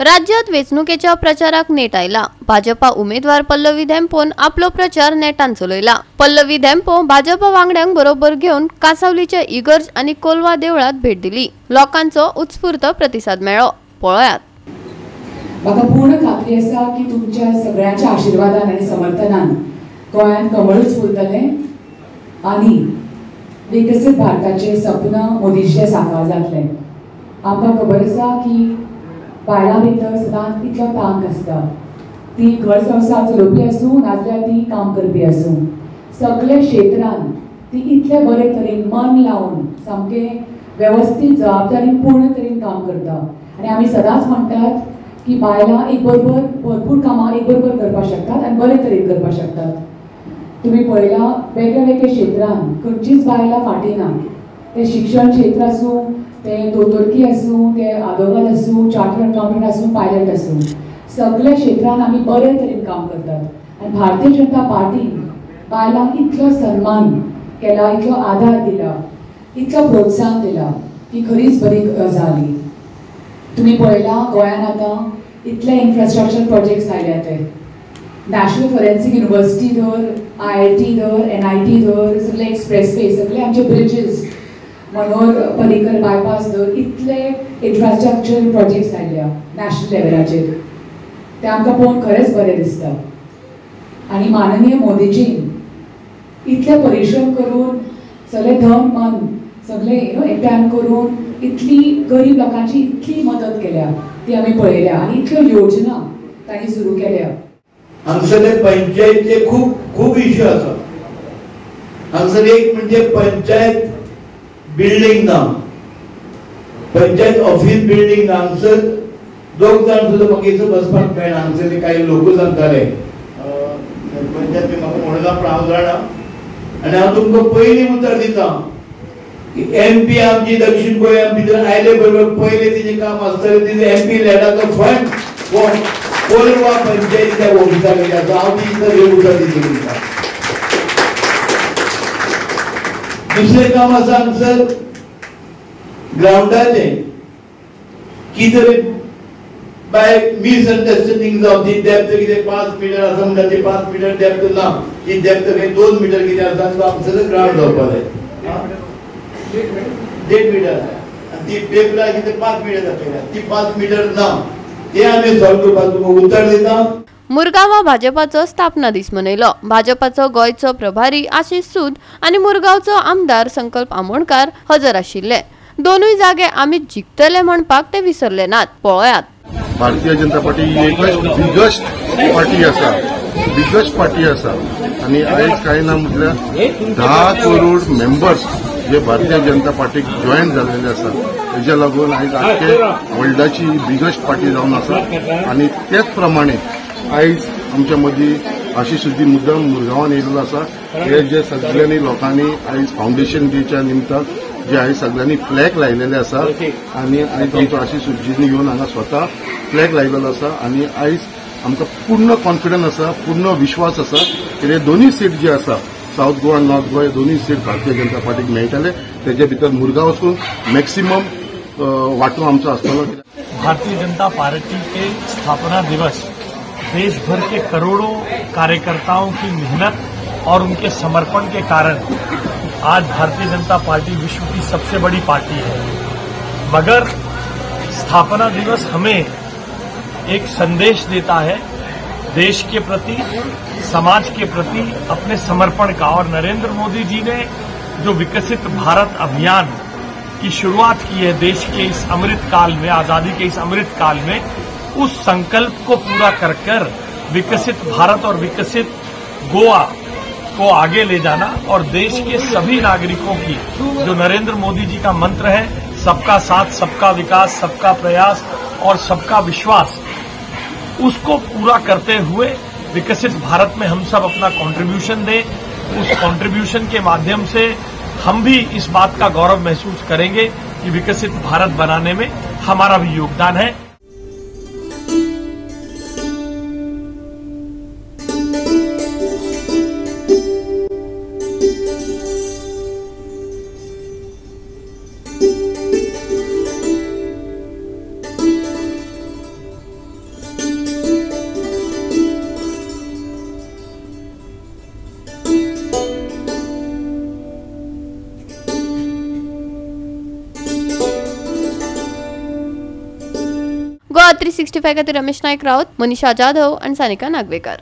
राज्यात वेचणुकेच्या प्रचाराक नेट आयला. भाजपा उमेदवार पल्लवी धेंपोन आपलो प्रचार नेटान चलयला. पल्लवी धेंपो भाजपा वांगड्यांक बरोबर घेवन कासावलीच्या इगर्ज आनी कोलवा देवळात भेट दिली. लोकांचो उत्स्फूर्त प्रतिसाद मेळ्ळो पळयात म्हाका पूर्ण खात्री आसा की तुमच्या सगळ्यांच्या आशिर्वादान आनी समर्थनान गोंयांत कमळच फुलतलें आनी विकसीत भारताचें सपन मोदीचे साकार जातलें. आमकां खबर आसा की बायलां भितर सदांच इतलो तांक आसता. ती घर संवसार चलोवपी आसूं नाजाल्यार ती काम करपी आसूं. सगळे क्षेत्रान ती इतले बरे तरेन मन लावन सामकें वेवस्थीत जबाबदारी पूर्ण तरेन काम करता. आनी आमी सदांच म्हणटात की बायलां एक बरोबर भरपूर कामां एक बरोबर करपाक शकतात आनी बरे तरेन करपाक शकतात. तुमी पळयलां वेगळ्या वेगळ्या क्षेत्रान खंयचीच बायलां फाटीं ना. तें शिक्षण क्षेत्र आसूं ते दोतोरकी आसूं ते आदोगाद आसूं चार्टर्ड अकाउंटंट आसूं पायलट आसूं सगळ्या क्षेत्रात आमी बरे तरेन काम करतात. आनी भारतीय जनता पार्टीन बायलांक इतलो सन्मान केला इतलो आदार दिला इतलो प्रोत्साहन दिला की खरीच बरी गजाल तुम्ही पळयलां गोंयान आतां इतले इन्फ्रास्ट्रक्चर प्रोजेक्ट्स आयल्या ते. नॅशनल फॉरेन्सिक युनिवर्सिटी धर आय आय टी धर एन आय टी धर सगळे एक्सप्रेस वे सगळे आमचे ब्रिजीस मनोहर पर्रीकर बायपास धर इतले इन्फ्रास्ट्रक्चर प्रोजेक्ट्स आयल्या नॅशनल लेवलाचेर ते आमकां पळोवन खरेंच बरें दिसता. आनी माननीय मोदीजीन इतले परिश्रम करून सगळे धम मन सगळे यु नो एकट्यान करून इतली गरीब लोकांची इतली मदत केल्या ती आमी पळयल्या. आनी इतल्यो योजना तांणी सुरू केल्या. हांगसरले पंचायतीचे खूब खूब इश्यू आसा हांगसर एक म्हणजे पंचायत बिल्डिंग ना पंचायत ऑफिस बिल्डिंग ना हांगसर दोग जाण सुद्दां म्हाका इथं बसपाक मेळना हांगसरले काही लोक सांगताले पंचायत बी म्हाका म्हणना पूण हांव जाणा आनी हांव तुमकां पयलीं उतर दिता की एम पी आमची दक्षिण गोंया भितर आयले बरोबर पयले तिचें काम आसतलें तिचे एम पी लॅडाचो फंड कोलवा पंचायतीच्या ऑफिसाक आसा हांव ती उतर दितली तुमकां दुसरें काम आसा आमचं ग्राउंडाचे कितें तरी बाय मिसअंडरस्टँडिंग जावप ती डेप्थ कितें पांच मिटर आसा म्हणटा ती पांच मिटर डेप्थ ना ती डेप्थ काही दोन मिटर कितें आसा तो आमचो ग्रावंड जावपा जाय देड मिटर आनी ती पेपरार कितें? पांच मिटर दाखयल्या ती पांच मिटर ना ते आमी सॉल्व करपाक तुमकां उतर दिता मुरगांवा भाजपाचो स्थापना दीस मनयलो. भाजपाचो गोंयचो प्रभारी आशिष सूद आनी मुरगांवचो आमदार संकल्प आमोणकार हजर आशिल्ले. दोनूय जागे आमी जिखतले म्हणपाक ते विसरले नात पळयात. भारतीय जनता पार्टी ही एक बिगस्ट पार्टी आसा बिगस्ट पार्टी आसा आणि आयज कांय ना म्हटल्यार धा करोड मेंबर्स जे भारतीय जनता पार्टीक जॉईन जालेले आसा तेज्या लागून आयज आख्खे वर्ल्डाची बिगस्ट पार्टी जावन आसा आणि तेच प्रमाणे आयज आमच्या मदीं आशिशुद्दी मुद्दम मुरगांवान येयल्लो आसा हे जे सगळ्यांनी लोकांनी आयज फाउंडेशन डेच्या निमतान जे आयज सगळ्यांनी फ्लॅग लायलेले आसा आणि आयज आमचो आशिशुद्दीन येवन हांगा स्वता फ्लॅग लायलेलो आसा आणि आयज आमकां पूर्ण कॉन्फिडन्स आसा पूर्ण विश्वास आसा की हे दोनूय सीट जे आसा साऊथ गोवा आनी नॉर्थ गोवा हे दोनूय सीट भारतीय जनता पार्टीक मेळटले तेजे भितर मुरगांव वचून मॅक्सिमम वांटो आमचो आसतलो भारतीय जनता पार्टी के स्थापना दिवस देश भर के करोड़ों कार्यकर्ताओं की मेहनत और उनके समर्पण के कारण आज भारतीय जनता पार्टी विश्व की सबसे बड़ी पार्टी है। मगर स्थापना दिवस हमें एक संदेश देता है, देश के प्रति, समाज के प्रति अपने समर्पण का। और नरेंद्र मोदी जी ने जो विकसित भारत अभियान की शुरुआत की है, देश के इस अमृत काल में, आज़ादी के इस अमृत काल में उस संकल्प को पूरा कर कर विकसित भारत और विकसित गोवा को आगे ले जाना और देश के सभी नागरिकों की, जो नरेंद्र मोदी जी का मंत्र है, सबका साथ, सबका विकास, सबका प्रयास और सबका विश्वास, उसको पूरा करते हुए विकसित भारत में हम सब अपना कंट्रीब्यूशन दें। उस कंट्रीब्यूशन के माध्यम से हम भी इस बात का गौरव महसूस करेंगे कि विकसित भारत बनाने में हमारा भी योगदान है। थ्री सिक्स्टी फाय खातीर रमेश नायक रावत मनीषा जाधव आनी सानिका नागवेकर.